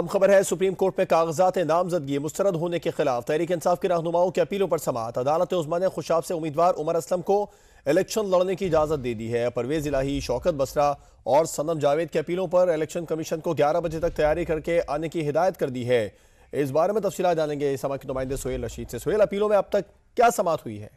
हम खबर है, सुप्रीम कोर्ट में कागजात नामजदगी मुस्तरद होने के खिलाफ तहरीक इंसाफ के रहनुमाओं की अपीलों पर समात। अदालत उस्मा ने खुशाब से उम्मीदवार उमर असलम को इलेक्शन लड़ने की इजाज़त दे दी है। परवेज इलाही, शौकत बसरा और सनम जावेद की अपीलों पर इलेक्शन कमीशन को ग्यारह बजे तक तैयारी करके आने की हिदायत कर दी है। इस बारे में तफसी जानेंगे। समा के नुमाइंदे सोहेल रशीद से। सोहेल, अपीलों में अब तक क्या समात हुई है?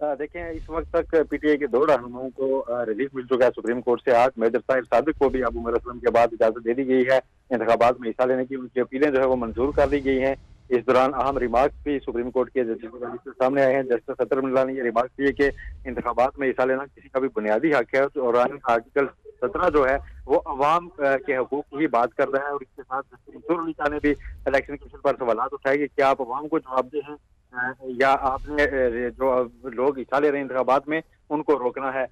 देखें, इस वक्त तक पीटीआई के दो रहनुमाओं को रिलीफ मिल चुका है सुप्रीम कोर्ट से आज। मेजर साहिब सादिक को भी अबू उमर असलम के बाद इजाज़त दे दी गई है। इंतबात में हिस्सा लेने की उनकी अपीलें जो है वो मंजूर कर दी गई हैं। इस दौरान अहम रिमार्क्स भी सुप्रीम कोर्ट के जस्टिस सामने आए हैं। जस्टिस सतर मिल्ला ने ये रिमार्क दिए कि इंतबात में हिस्सा लेना किसी का भी बुनियादी हक है और आर्टिकल सत्रह जो है वो अवाम के हकूक की बात कर रहा है और इसके साथ जस्टिस ने भी इलेक्शन कमीशन पर सवाल उठाए कि क्या आप अवाम को जवाब दे हैं? या आपने जो लोग हिस्सा ले रहे हैं इंतबात में, उनको रोकना है।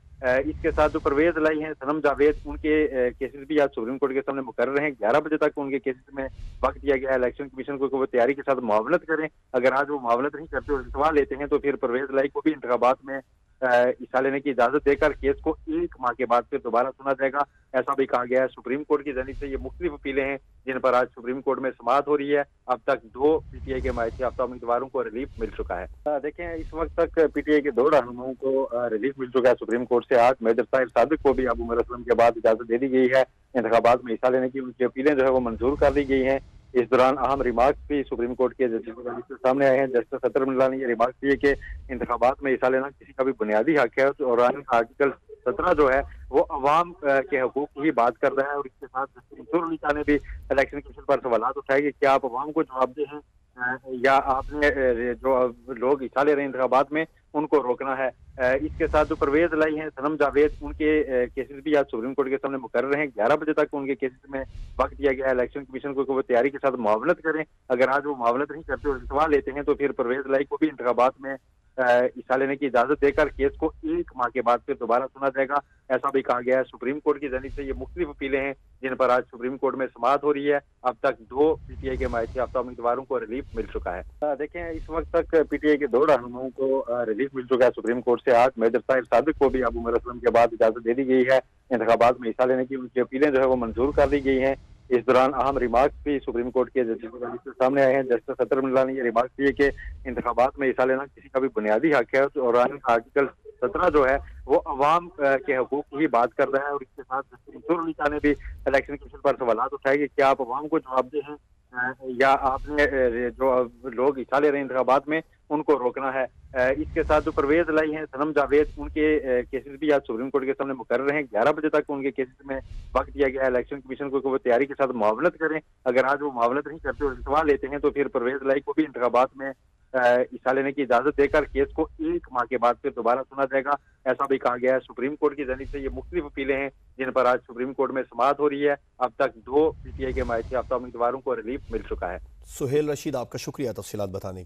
इसके साथ जो परवेज लाई हैं, सनम जावेद, उनके केसेस भी आज सुप्रीम कोर्ट के सामने मुकर हैं। ग्यारह बजे तक उनके केसेस में वक्त दिया गया है। इलेक्शन कमीशन को वो तैयारी के साथ मुआवनत करें। अगर आज वो मुआवनत नहीं करते और सवाल लेते हैं तो फिर परवेज लाई को भी इंतबात में हिस्सा लेने की इजाज़त देकर केस को एक माह के बाद फिर दोबारा सुना जाएगा। ऐसा भी कहा गया है, सुप्रीम कोर्ट की जनी से ये मुख्तलिफ़ अपीलें हैं, जिन पर आज सुप्रीम कोर्ट में समात हो रही है। अब तक दो पीटीआई के मायसी याफ्ता उम्मीदवारों को रिलीफ मिल चुका है। देखें, इस वक्त तक पीटीआई के दो रहनुमाओं को रिलीफ मिल चुका है सुप्रीम कोर्ट से आज। मेजर साहिब सादिक को भी अबू उमर असलम के बाद इजाज़त दे दी गई है। इंतबात में हिस्सा लेने की उनकी अपीलें जो है वो मंजूर कर दी गई हैं। इस दौरान अहम रिमार्क भी सुप्रीम कोर्ट के जस्टिस के सामने आए हैं। जस्टिस सतर मिल्ला ने ये रिमार्क दिए कि इंतबात में हिस्सा लेना किसी का भी बुनियादी हक है। और आर्टिकल सत्रह जो है, वो अवाम के हकूक की बात कर रहा है और इसके साथ जस्टिस ने भी इलेक्शन कमीशन पर सवाल उठाए कि क्या आप अवाम को जवाब दे हैं या आपने जो लोग हिस्सा ले रहे हैं इंतबात में, उनको रोकना है। इसके साथ जो परवेज लाई हैं, सनम जावेद, उनके केसेस भी आज सुप्रीम कोर्ट के सामने मुकर हैं। ग्यारह बजे तक उनके केसेस में वक्त दिया गया है। इलेक्शन कमीशन को वो तैयारी के साथ मुआवनत करें। अगर आज वो मुआवनत नहीं करते और सवाल लेते हैं तो फिर परवेज लाई को भी इंतबात में हिस्सा लेने की इजाज़त देकर केस को एक माह के बाद फिर दोबारा सुना जाएगा। ऐसा भी कहा गया है, सुप्रीम कोर्ट की जनी से ये मुख्तलिफ़ अपीलें हैं, जिन पर आज सुप्रीम कोर्ट में समाप्त हो रही है। अब तक दो पीटीआई के मायसी याफ्ता उम्मीदवारों को रिलीफ मिल चुका है। देखें, इस वक्त तक पीटीआई के दो रहनुमाओं को रिलीफ मिल चुका है सुप्रीम कोर्ट से। आज मेजर साहिब सादिक को भी अबू उमर असलम के बाद इजाज़त दे दी गई है। इंतबात में हिस्सा लेने की उनकी अपीलें जो है वो मंजूर कर दी गई हैं। इस दौरान अहम रिमार्क भी सुप्रीम कोर्ट के के सामने आए हैं। जस्टिस सतर मिल्ला ने ये रिमार्क दिए कि इंतबात में हिस्सा लेना किसी का भी बुनियादी हक है और आर्टिकल सत्रह जो है, वो अवाम के हकूक की ही बात कर रहा है और इसके साथ जस्टिस ने भी इलेक्शन कमीशन पर सवाल उठाए कि क्या आप अवाम को जवाब दे हैं या आपने जो लोग हिस्सा ले रहे हैं इंतबात में उनको रोकना है। इसके साथ जो परवेज लाई हैं, सनम जावेद, उनके केसेस भी आज सुप्रीम कोर्ट के सामने मुकर हैं। ग्यारह बजे तक उनके केसेस में वक्त दिया गया है। इलेक्शन कमीशन को वो तैयारी के साथ मुआवनत करें। अगर आज वो मुआवनत नहीं करते और सवाल लेते हैं तो फिर परवेज लाई को भी इंतबात में हिस्सा लेने की इजाज़त देकर केस को एक माह के बाद फिर दोबारा सुना जाएगा। ऐसा भी कहा गया है, सुप्रीम कोर्ट की जनी से ये मुख्तलिफ़ अपीलें हैं, जिन पर आज सुप्रीम कोर्ट में समात हो रही है। अब तक दो पीटीआई के मायसी याफ्ता उम्मीदवारों को रिलीफ मिल चुका है। सुहेल रशीद, आपका शुक्रिया तफसीत बताने